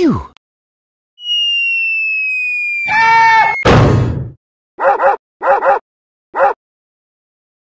Phew!